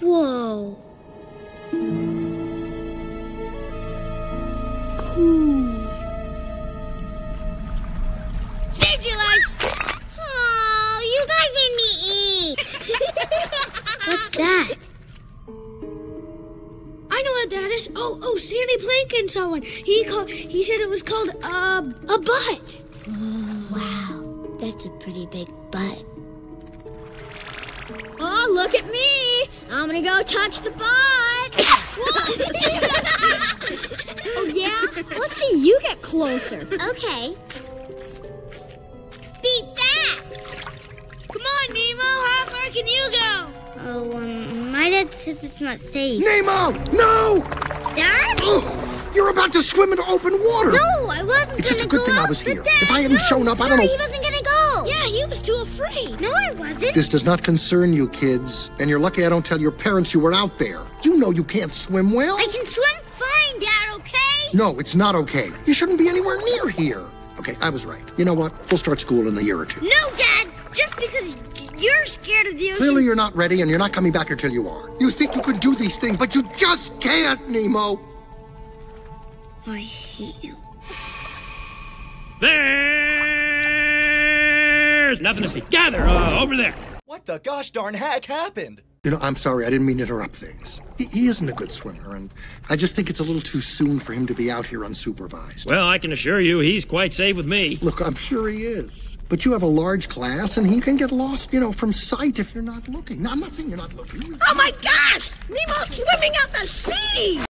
Whoa. Cool. Saved your life. Oh, you guys made me eat. What's that? I know what that is. Oh, oh, Sandy Plankton saw one. He called. He said it was called uh, a butt. wow, that's a pretty big butt. Oh, look at me! I'm gonna go touch the butt. oh yeah? Let's see you get closer. Okay. Beat that. Come on, Nemo. How far can you go? Oh, um, my dad says it's not safe. Nemo! No! Dad? Ugh, you're about to swim into open water. No, I wasn't It's just a good go thing I was here. Dad, If I hadn't no, shown up, I don't sorry, know- afraid. No, I wasn't. This does not concern you, kids. And you're lucky I don't tell your parents you were out there. You know you can't swim well. I can swim fine, Dad, okay? No, it's not okay. You shouldn't be anywhere near here. Okay, I was right. You know what? We'll start school in a year or two. No, Dad! Just because you're scared of the ocean. Clearly, you're not ready, and you're not coming back until you are. You think you can do these things, but you just can't, Nemo. I hate you. There's nothing to see. Gather uh, over there. What the gosh darn heck happened? You know, I'm sorry, I didn't mean to interrupt things. He, he isn't a good swimmer, and I just think it's a little too soon for him to be out here unsupervised. Well, I can assure you he's quite safe with me. Look, I'm sure he is. But you have a large class, and he can get lost, you know, from sight if you're not looking. No, I'm not saying you're not looking. Oh my gosh! Nemo's swimming out the sea!